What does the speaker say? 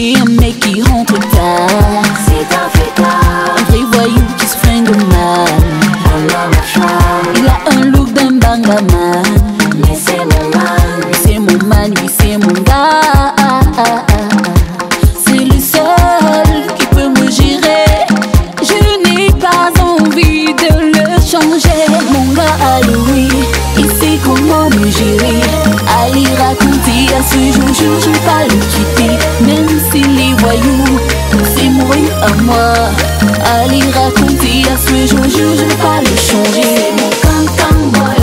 un mec qui rentre tard. C'est un fêtard. Un vrai voyou qui se fringue mal. Il a un look d'un bangaman. Mais c'est mon man. Lui c'est mon man, lui c'est mon gars. C'est le seul qui peut me gérer. Je n'ai pas envie de le changer. Mon gars à Louis, il sait comment me gérer. Allez raconter à ce jour, je joue pas. Moi. Allez raconter à ce jour, je ne vais pas le changer.